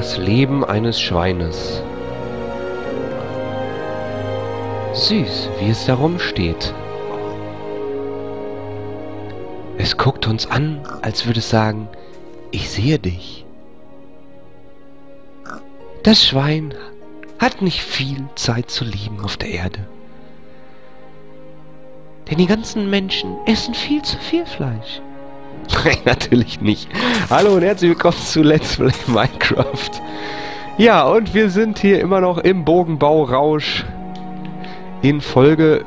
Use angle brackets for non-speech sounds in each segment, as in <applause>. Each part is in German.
Das Leben eines Schweines. Süß, wie es darum steht. Es guckt uns an, als würde es sagen, ich sehe dich. Das Schwein hat nicht viel Zeit zu lieben auf der Erde. Denn die ganzen Menschen essen viel zu viel Fleisch. Nein, <laughs> natürlich nicht. Hallo und herzlich willkommen zu Let's Play Minecraft. Ja, und wir sind hier immer noch im Bogenbau-Rausch in Folge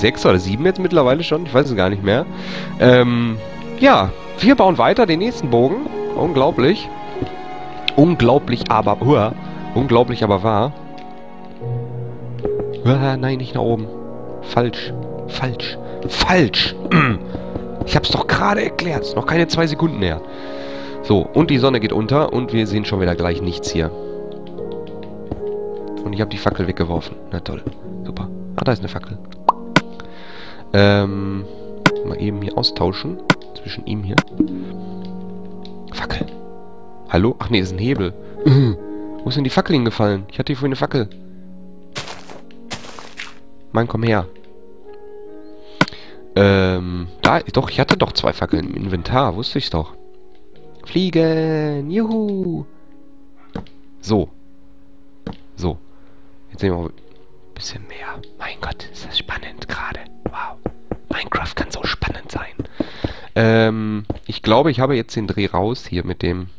6 oder 7 jetzt mittlerweile schon, ich weiß es gar nicht mehr. Ähm, ja, wir bauen weiter den nächsten Bogen. Unglaublich. Unglaublich, aber... Uah, unglaublich, aber wahr. Uah, nein, nicht nach oben. Falsch. Falsch. Falsch. <clears throat> Ich hab's doch gerade erklärt. Noch keine zwei Sekunden her. So, und die Sonne geht unter und wir sehen schon wieder gleich nichts hier. Und ich habe die Fackel weggeworfen. Na toll. Super. Ah, da ist eine Fackel. Ähm, mal eben hier austauschen. Zwischen ihm hier. Fackel. Hallo? Ach nee, das ist ein Hebel. <clears throat> Wo ist denn die Fackel hingefallen? Ich hatte hier vorhin eine Fackel. Mann, komm her. Ähm, da, doch, ich hatte doch zwei Fackeln im Inventar, wusste ich doch. Fliegen, juhu. So. So. Jetzt sehen wir ein bisschen mehr. Mein Gott, ist das spannend gerade. Wow. Minecraft kann so spannend sein. Ähm, ich glaube, ich habe jetzt den Dreh raus hier mit dem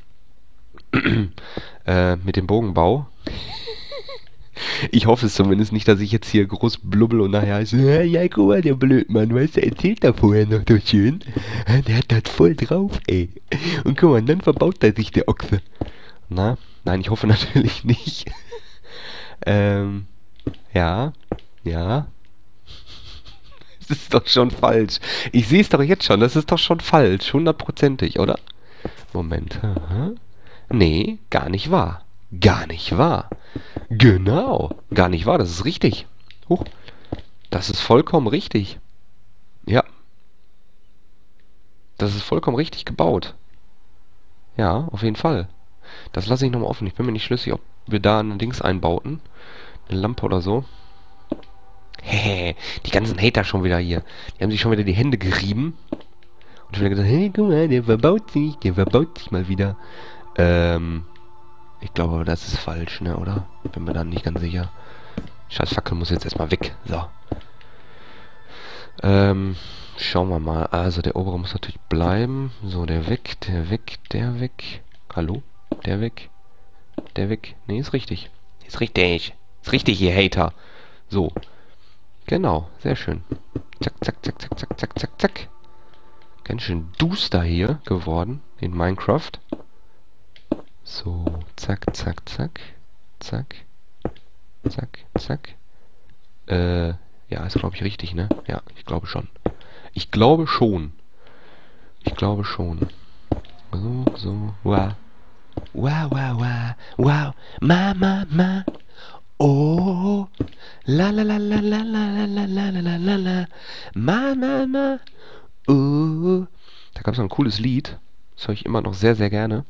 <clears throat> äh, mit dem Bogenbau. Ich hoffe es zumindest nicht, dass ich jetzt hier groß blubbel und nachher heißt, ja, guck mal, der Blödmann, weißt du, erzählt da vorher noch so schön. Der hat das voll drauf, ey. Und guck mal, dann verbaut er sich der Ochse. Na, nein, ich hoffe <laughs> natürlich nicht. ähm, ja, ja. Das ist doch schon falsch. Ich sehe es doch jetzt schon, das ist doch schon falsch, hundertprozentig, oder? Moment, aha. Nee, gar nicht wahr. Gar nicht wahr. Genau. Gar nicht wahr, das ist richtig. Huch. Das ist vollkommen richtig. Ja. Das ist vollkommen richtig gebaut. Ja, auf jeden Fall. Das lasse ich nochmal offen. Ich bin mir nicht schlüssig, ob wir da ein Dings einbauten. Eine Lampe oder so. Hehe, die ganzen Hater schon wieder hier. Die haben sich schon wieder die Hände gerieben. Und schon wieder gesagt, hey, guck mal, der verbaut sich, der verbaut sich mal wieder. Ähm, ich glaube, das ist falsch, ne, oder? Bin mir dann nicht ganz sicher. Scheiß Fackel muss jetzt erstmal weg. So. Ähm, schauen wir mal. Also, der obere muss natürlich bleiben. So, der weg, der weg, der weg. Hallo? Der weg. Der weg. Ne, ist richtig. Ist richtig. Ist richtig, ihr Hater. So. Genau, sehr schön. Zack, zack, zack, zack, zack, zack, zack, zack. Ganz schön duster hier geworden in Minecraft. So, zack, zack, zack, zack, zack, zack. Äh, ja, ist glaube ich richtig, ne? Ja, ich glaube schon. Ich glaube schon. Ich glaube schon. So, so, wow. Wow, wow, wow, wow, ma, ma, ma. Oh, la, la, la, la, la, la, la, la, la, la, la, la, ma, ma, ma. Oh. Da gab es noch ein cooles Lied. Das höre ich immer noch sehr, sehr gerne.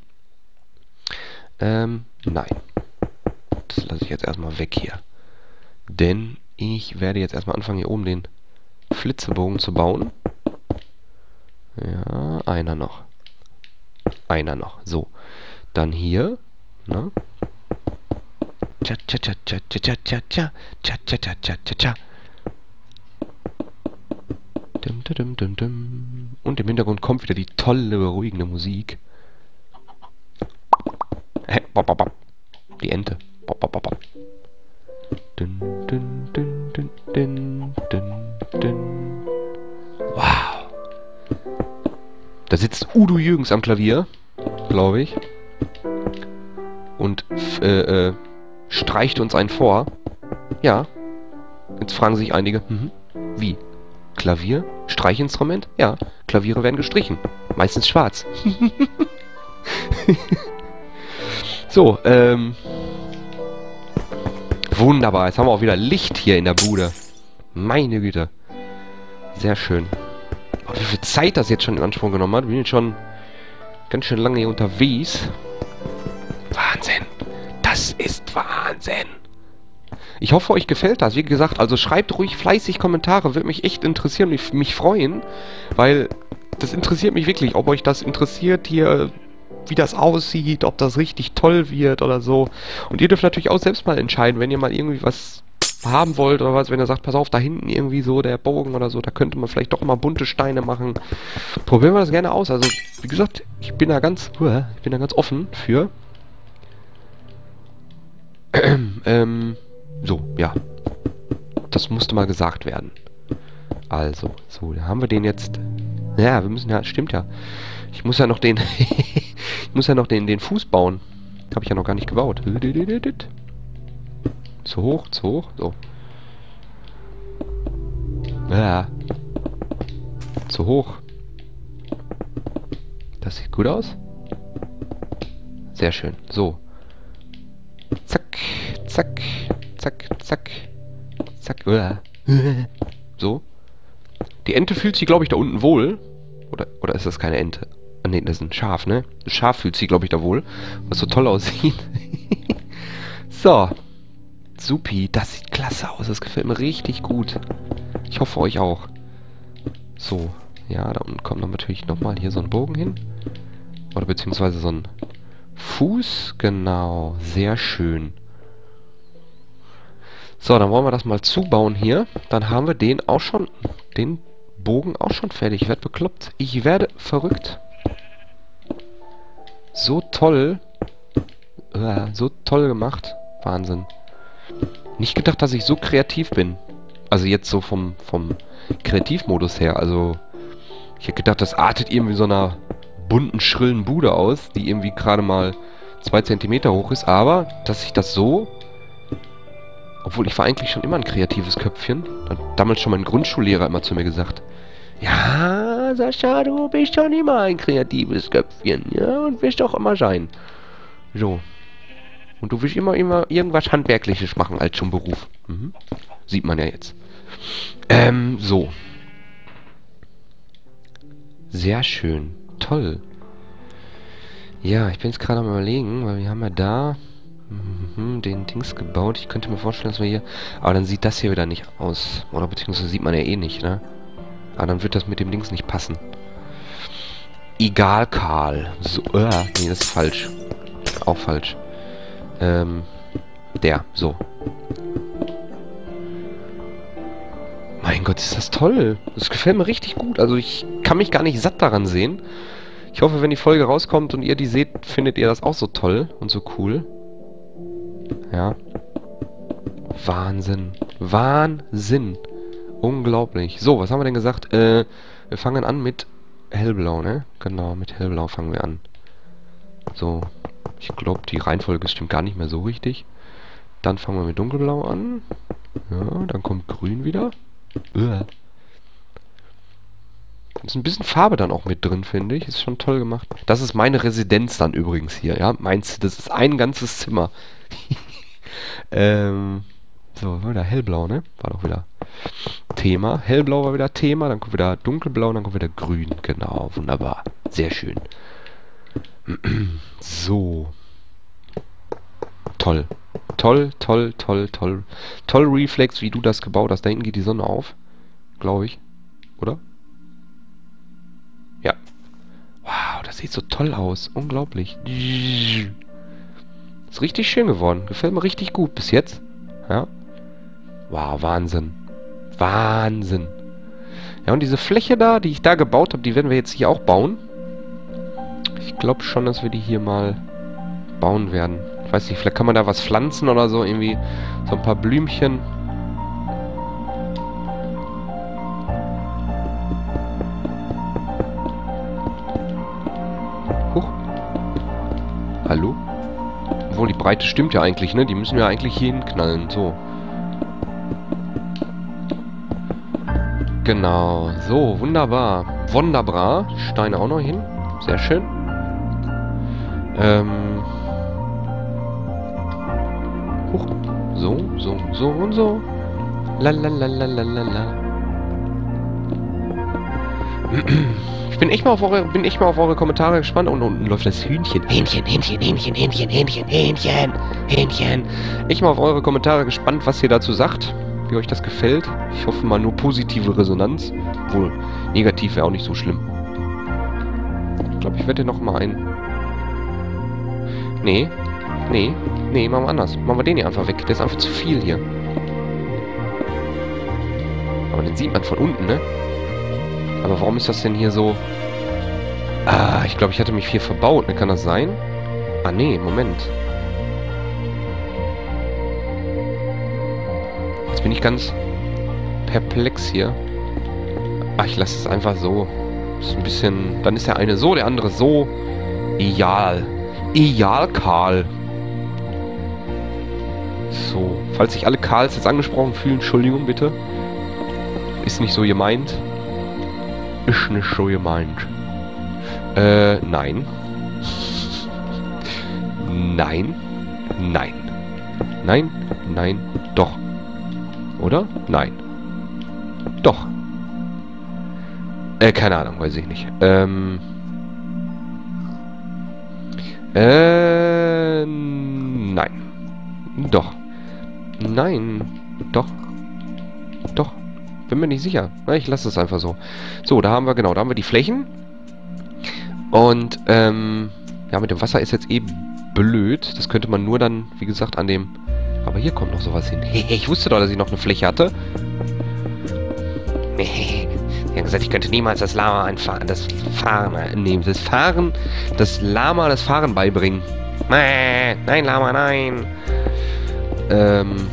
Ähm, nein. Das lasse ich jetzt erstmal weg hier. Denn ich werde jetzt erstmal anfangen, hier oben den Flitzebogen zu bauen. Ja, einer noch. Einer noch. So. Dann hier. Na? Cha cha cha cha cha cha cha cha cha cha cha cha cha cha Dum, dum, dum, dum. Und im Hintergrund kommt wieder die tolle, beruhigende Musik. Dun, dun. Wow. Da sitzt Udo Jürgens am Klavier, glaube ich. Und äh, äh, streicht uns einen vor. Ja. Jetzt fragen sich einige, mhm, wie? Klavier? Streichinstrument? Ja, Klaviere werden gestrichen. Meistens schwarz. <laughs> so, ähm... Wunderbar, jetzt haben wir auch wieder Licht hier in der Bude. Meine Güte. Sehr schön. Oh, wie viel Zeit das jetzt schon in Anspruch genommen hat. Wir sind schon ganz schön lange hier unterwegs. Wahnsinn. Das ist Wahnsinn. Ich hoffe, euch gefällt das. Wie gesagt, also schreibt ruhig fleißig Kommentare. Würde mich echt interessieren und mich freuen. Weil das interessiert mich wirklich, ob euch das interessiert hier, wie das aussieht, ob das richtig toll wird oder so. Und ihr dürft natürlich auch selbst mal entscheiden, wenn ihr mal irgendwie was haben wollt oder was, wenn ihr sagt, pass auf, da hinten irgendwie so der Bogen oder so, da könnte man vielleicht doch mal bunte Steine machen. Probieren wir das gerne aus. Also, wie gesagt, ich bin da ganz, ich bin da ganz offen für. <clears throat> ähm, so, ja. Das musste mal gesagt werden. Also, so, da haben wir den jetzt. Ja, wir müssen ja, stimmt ja. Ich muss ja noch den, <laughs> ich muss ja noch den, den Fuß bauen. Habe ich ja noch gar nicht gebaut. Zu hoch, zu hoch, so. Ja. Zu hoch. Das sieht gut aus. Sehr schön. So. Zack, zack, zack, zack, zack. So. Die Ente fühlt sich, glaube ich, da unten wohl. Oder, oder ist das keine Ente? Ne, das ist ein Schaf, ne? Das Schaf fühlt sich, glaube ich, da wohl. Was so toll aussieht. <laughs> so. Supi, das sieht klasse aus. Das gefällt mir richtig gut. Ich hoffe euch auch. So. Ja, da unten kommt noch natürlich nochmal hier so ein Bogen hin. Oder beziehungsweise so ein Fuß. Genau. Sehr schön. So, dann wollen wir das mal zubauen hier. Dann haben wir den auch schon, den Bogen auch schon fertig. Ich werde bekloppt. Ich werde verrückt. So toll. Äh, so toll gemacht. Wahnsinn. Nicht gedacht, dass ich so kreativ bin. Also jetzt so vom, vom Kreativmodus her. Also ich hätte gedacht, das artet irgendwie so einer bunten, schrillen Bude aus, die irgendwie gerade mal zwei Zentimeter hoch ist. Aber, dass ich das so obwohl, ich war eigentlich schon immer ein kreatives Köpfchen. Hat damals schon mein Grundschullehrer immer zu mir gesagt. Ja, Sascha, du bist schon immer ein kreatives Köpfchen. Ja, und wirst auch immer sein. So. Und du willst immer, immer irgendwas Handwerkliches machen als schon Beruf. Mhm. Sieht man ja jetzt. Ähm, so. Sehr schön. Toll. Ja, ich bin jetzt gerade am überlegen, weil wir haben ja da Mhm, den Dings gebaut. Ich könnte mir vorstellen, dass wir hier... Aber dann sieht das hier wieder nicht aus. Oder beziehungsweise sieht man ja eh nicht, ne? Aber dann wird das mit dem Dings nicht passen. Egal, Karl. So, äh, nee, das ist falsch. Auch falsch. Ähm, der, so. Mein Gott, ist das toll. Das gefällt mir richtig gut. Also ich kann mich gar nicht satt daran sehen. Ich hoffe, wenn die Folge rauskommt und ihr die seht, findet ihr das auch so toll und so cool. Ja. Wahnsinn. Wahnsinn. Unglaublich. So, was haben wir denn gesagt? Äh, wir fangen an mit hellblau, ne? Genau, mit hellblau fangen wir an. So. Ich glaube, die Reihenfolge stimmt gar nicht mehr so richtig. Dann fangen wir mit dunkelblau an. Ja, dann kommt grün wieder. Uah. Ist ein bisschen Farbe dann auch mit drin, finde ich. Ist schon toll gemacht. Das ist meine Residenz dann übrigens hier, ja. Meinst das ist ein ganzes Zimmer. <laughs> ähm, so, wieder hellblau, ne? War doch wieder Thema. Hellblau war wieder Thema, dann kommt wieder dunkelblau und dann kommt wieder grün. Genau, wunderbar. Sehr schön. <clears throat> so. Toll. Toll, toll, toll, toll. Toll Reflex, wie du das gebaut hast. Da hinten geht die Sonne auf. Glaube ich. Oder? Ja. Wow, das sieht so toll aus. Unglaublich. Ist richtig schön geworden. Gefällt mir richtig gut bis jetzt. Ja. Wow, Wahnsinn. Wahnsinn. Ja, und diese Fläche da, die ich da gebaut habe, die werden wir jetzt hier auch bauen. Ich glaube schon, dass wir die hier mal bauen werden. Ich weiß nicht, vielleicht kann man da was pflanzen oder so. Irgendwie so ein paar Blümchen. Huch. Hallo? Obwohl, die Breite stimmt ja eigentlich, ne? Die müssen wir eigentlich hier hinknallen. So. Genau. So, wunderbar. Wunderbar. Steine auch noch hin. Sehr schön. Ähm. Huch. So, so, so und so. La la. bin echt mal auf eure, bin echt mal auf eure Kommentare gespannt. Und unten läuft das Hühnchen. Hähnchen, Hähnchen, Hähnchen, Hähnchen, Hähnchen, Hähnchen, Hähnchen. Ich mal auf eure Kommentare gespannt, was ihr dazu sagt. Wie euch das gefällt. Ich hoffe mal nur positive Resonanz. Wohl, negativ wäre auch nicht so schlimm. Ich glaube, ich werde noch mal ein... Nee. Nee. Nee, machen wir anders. Machen wir den hier einfach weg. Der ist einfach zu viel hier. Aber den sieht man von unten, ne? Aber warum ist das denn hier so... Ah, ich glaube, ich hatte mich hier verbaut. Ne? Kann das sein? Ah, nee, Moment. Jetzt bin ich ganz perplex hier. Ach, ich lasse es einfach so. Ist ein bisschen... Dann ist der eine so, der andere so. Ideal. Ideal, Karl. So. Falls sich alle Karls jetzt angesprochen fühlen, Entschuldigung bitte. Ist nicht so gemeint. Ist nicht so gemeint. Äh, nein. Nein. Nein. Nein. Nein. Doch. Oder? Nein. Doch. Äh, keine Ahnung, weiß ich nicht. Ähm. Äh, nein. Doch. Nein. Doch. Doch. Bin mir nicht sicher. Ich lasse es einfach so. So, da haben wir, genau, da haben wir die Flächen. Und, ähm, ja, mit dem Wasser ist jetzt eben blöd. Das könnte man nur dann, wie gesagt, an dem... Aber hier kommt noch sowas hin. ich wusste doch, dass ich noch eine Fläche hatte. <laughs> Sie haben gesagt, ich könnte niemals das Lama einfahren, das Fahren nehmen. Das Fahren, das Lama das Fahren beibringen. Nein, Lama, nein. Ähm.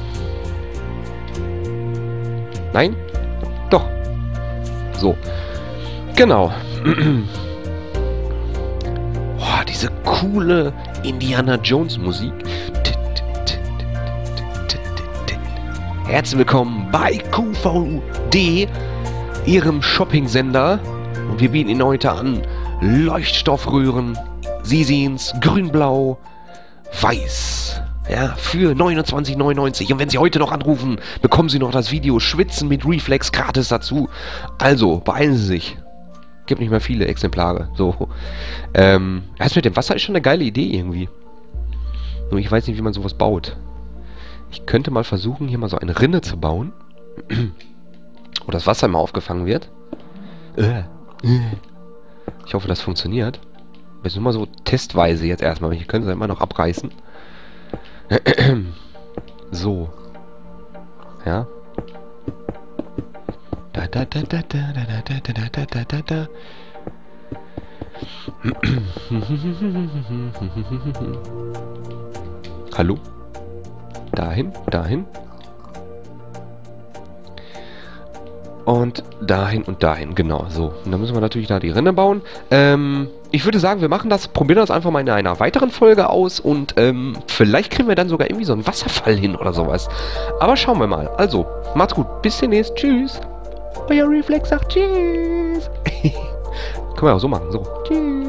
Nein? Doch. So. Genau. <clears throat> Boah, diese coole Indiana Jones Musik. Herzlich willkommen bei QVD Ihrem Shopping-Sender. Und wir bieten Ihnen heute an Leuchtstoffröhren. Sie sehen's, grün-blau, weiß. Ja, für 29,99. Und wenn Sie heute noch anrufen, bekommen Sie noch das Video Schwitzen mit Reflex gratis dazu. Also, beeilen Sie sich. Gibt nicht mehr viele Exemplare. So. Ähm, das mit dem Wasser ist schon eine geile Idee irgendwie. Nur ich weiß nicht, wie man sowas baut. Ich könnte mal versuchen, hier mal so eine Rinne zu bauen wo das Wasser immer aufgefangen wird. Ich hoffe, das funktioniert. Das ist nur mal so testweise jetzt erstmal. Hier können sie immer noch abreißen. So. Ja. Da da da da da da da da da da da da. Hallo? Dahin, dahin. Und dahin und dahin, genau, so. Und dann müssen wir natürlich da die Rinne bauen. Ähm, ich würde sagen, wir machen das, probieren das einfach mal in einer weiteren Folge aus und ähm, vielleicht kriegen wir dann sogar irgendwie so einen Wasserfall hin oder sowas. Aber schauen wir mal. Also, macht's gut, bis demnächst, tschüss. Euer Reflex sagt tschüss. <laughs> Können wir auch so machen, so. Tschüss.